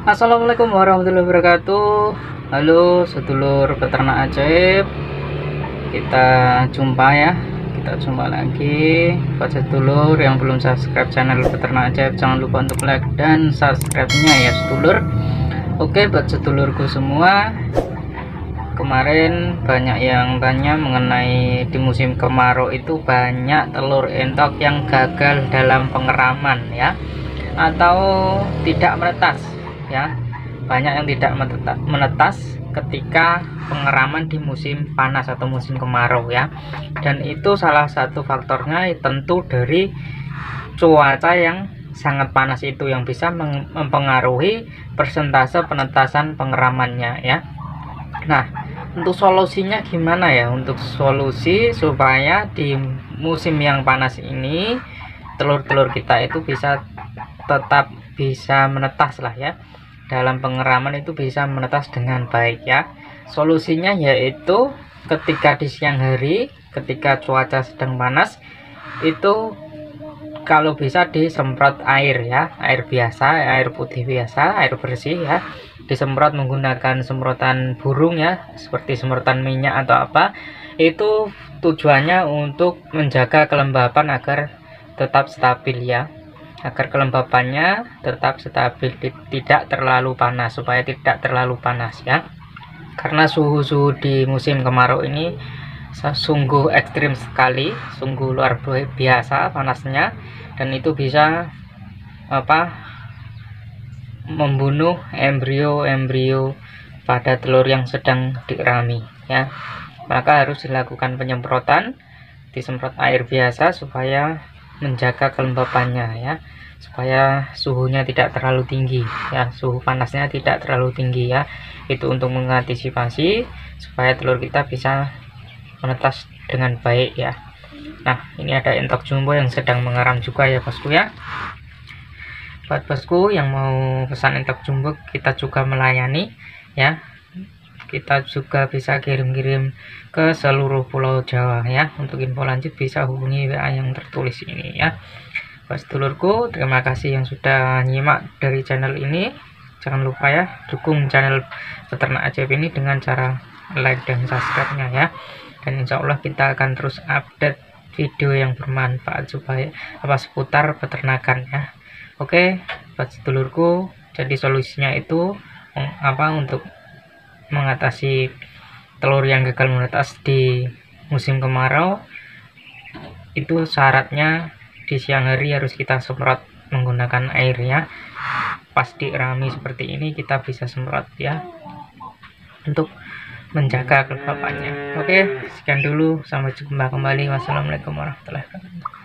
Assalamualaikum warahmatullahi wabarakatuh. Halo sedulur peternak ajaib. Kita jumpa ya. Kita jumpa lagi. Buat sedulur yang belum subscribe channel peternak ajaib Jangan lupa untuk like dan subscribe nya ya sedulur. Oke buat sedulurku semua Kemarin banyak yang tanya mengenai di musim kemarau itu banyak telur entok yang gagal dalam pengeraman ya. Atau tidak menetas ya. Banyak yang tidak menetas ketika pengeraman di musim panas atau musim kemarau ya. Dan itu salah satu faktornya tentu dari cuaca yang sangat panas itu yang bisa mempengaruhi persentase penetasan pengeramannya ya. Nah untuk solusinya gimana ya? Untuk solusi supaya di musim yang panas ini telur-telur kita itu bisa tetap bisa menetas lah ya. Dalam pengeraman itu bisa menetas dengan baik ya. Solusinya yaitu ketika di siang hari ketika cuaca sedang panas itu kalau bisa disemprot air ya. Air biasa air putih biasa air bersih ya. Disemprot menggunakan semprotan burung ya seperti semprotan minyak atau apa. Itu tujuannya untuk menjaga kelembapan agar tetap stabil ya agar kelembapannya tetap stabil tidak terlalu panas supaya tidak terlalu panas ya. Karena suhu-suhu di musim kemarau ini sungguh ekstrim sekali sungguh luar biasa panasnya dan itu bisa apa membunuh embrio-embrio pada telur yang sedang dirami ya. Maka harus dilakukan penyemprotan disemprot air biasa supaya menjaga kelembapannya ya. Supaya suhunya tidak terlalu tinggi ya. Suhu panasnya tidak terlalu tinggi ya. Itu untuk mengantisipasi supaya telur kita bisa menetas dengan baik ya. Nah ini ada entok jumbo yang sedang mengeram juga ya bosku ya. Buat bosku yang mau pesan entok jumbo kita juga melayani ya kita juga bisa kirim-kirim ke seluruh pulau Jawa ya. Untuk info lanjut bisa hubungi WA yang tertulis ini ya. Buat sedulurku terima kasih yang sudah nyimak dari channel ini. Jangan lupa ya dukung channel peternak ajaib ini dengan cara like dan subscribe nya ya. Dan insya Allah kita akan terus update video yang bermanfaat supaya apa seputar peternakan ya. Oke buat sedulurku jadi solusinya itu apa untuk mengatasi telur yang gagal menetas di musim kemarau itu syaratnya di siang hari harus kita semprot menggunakan airnya pas rami seperti ini kita bisa semprot ya untuk menjaga kelembapannya. Oke sekian dulu sampai jumpa kembali. Wassalamualaikum warahmatullahi wabarakatuh